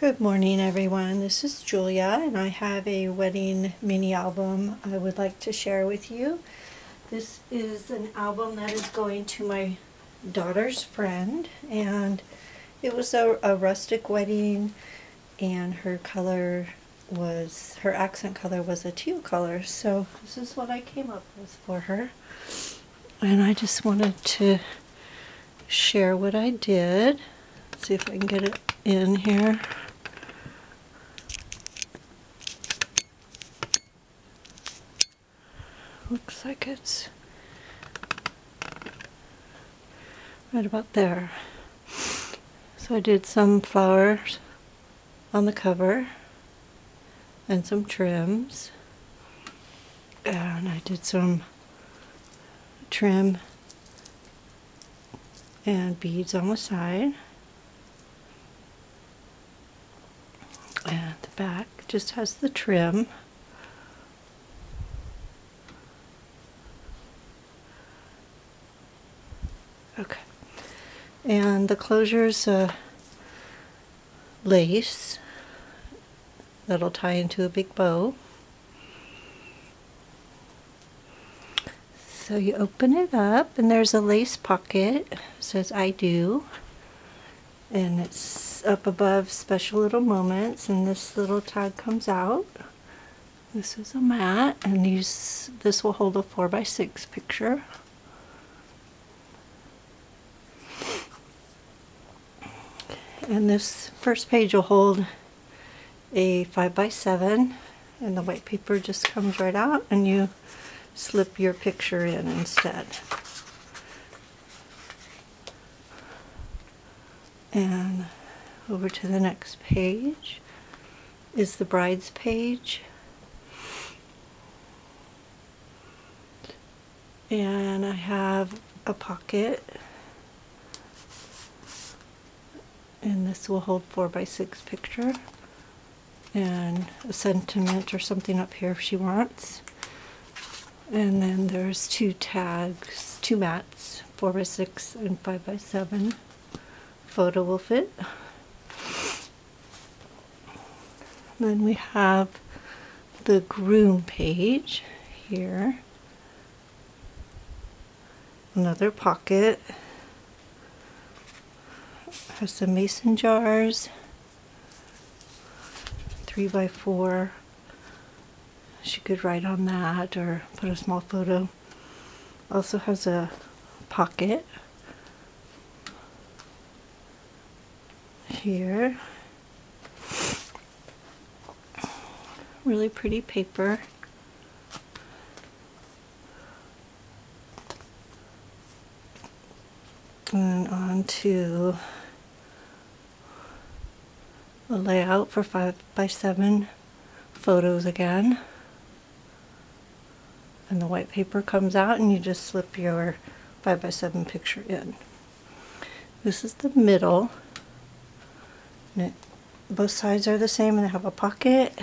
Good morning, everyone. This is Julia, and I have a wedding mini album I would like to share with you. This is an album that is going to my daughter's friend, and it was a, a rustic wedding, and her color was her accent color was a teal color. So this is what I came up with for her, and I just wanted to share what I did. Let's see if I can get it in here. Looks like it's right about there. So I did some flowers on the cover and some trims. And I did some trim and beads on the side. And the back just has the trim. And the closure's uh, lace that'll tie into a big bow. So you open it up and there's a lace pocket. It says I do. And it's up above special little moments and this little tag comes out. This is a mat and these this will hold a 4 by 6 picture. And this first page will hold a 5 by 7 and the white paper just comes right out and you slip your picture in instead. And over to the next page is the bride's page. And I have a pocket and this will hold four by six picture. And a sentiment or something up here if she wants. And then there's two tags two mats four by six and five by seven. Photo will fit. Then we have the groom page here. Another pocket has some mason jars, three by four. She could write on that or put a small photo. Also has a pocket here. Really pretty paper. And on to a layout for 5 by 7 photos again. And the white paper comes out and you just slip your 5 by 7 picture in. This is the middle. It, both sides are the same and they have a pocket.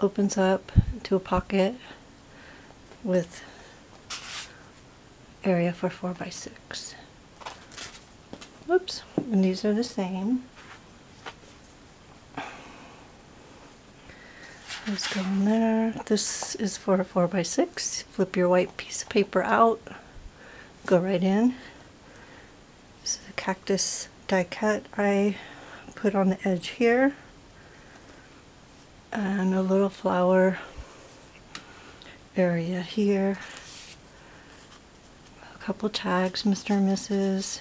Opens up to a pocket with area for 4 by 6 Whoops, and these are the same. Go in there. This is for a 4x6. Flip your white piece of paper out. Go right in. This is a cactus die cut I put on the edge here. And a little flower area here. A couple tags, Mr. and Mrs.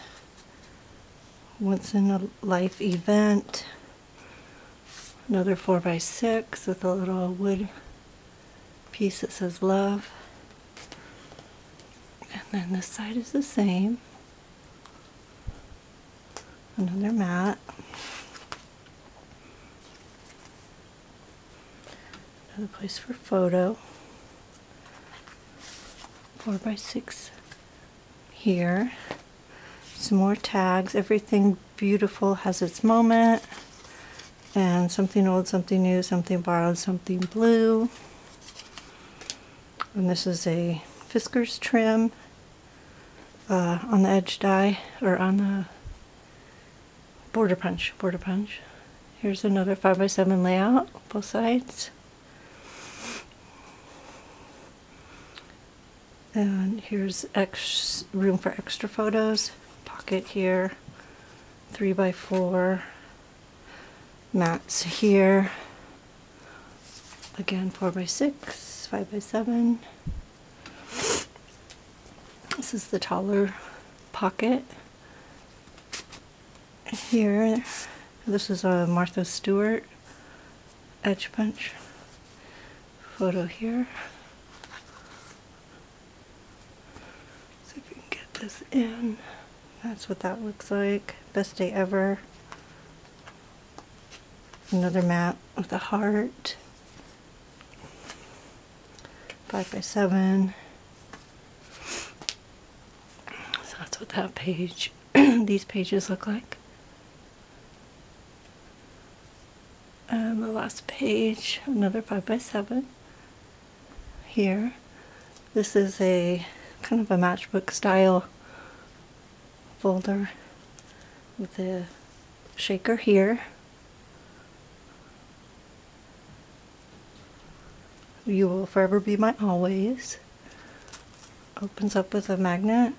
Once in a life event. Another 4x6 with a little wood piece that says love. And then this side is the same. Another mat. Another place for photo. 4x6 here. Some more tags. Everything beautiful has its moment and something old, something new, something borrowed, something blue. And this is a Fiskars trim uh, on the edge die, or on the border punch, border punch Here's another 5x7 layout, both sides. And here's room for extra photos. Pocket here, 3 by 4 Mats here. Again, 4 by 6 5 by 7 This is the taller pocket. Here, this is a Martha Stewart edge punch photo here. See if we can get this in. That's what that looks like. Best day ever. Another map with a heart. Five by seven. So that's what that page, these pages look like. And the last page, another five by seven. Here, this is a kind of a matchbook style folder with a shaker here. You will forever be my always. Opens up with a magnet.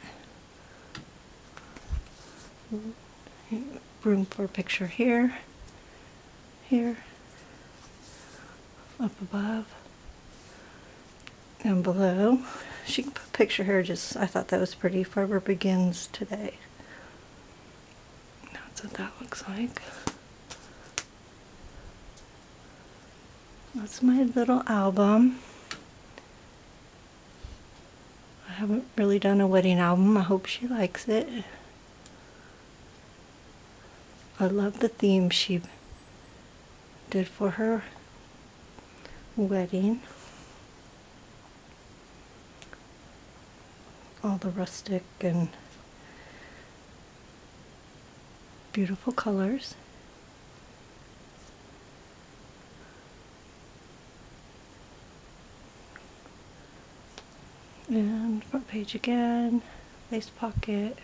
Room for a picture here, here, up above, and below. She can put picture here. Just I thought that was pretty. Forever begins today. That's what that looks like. That's my little album. I haven't really done a wedding album. I hope she likes it. I love the theme she did for her wedding. All the rustic and beautiful colors. And front page again, lace pocket,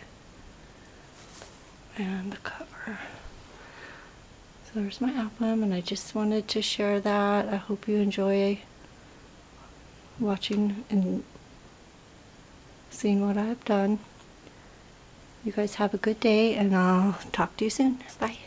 and the cover. So there's my album, and I just wanted to share that. I hope you enjoy watching and seeing what I've done. You guys have a good day, and I'll talk to you soon. Bye.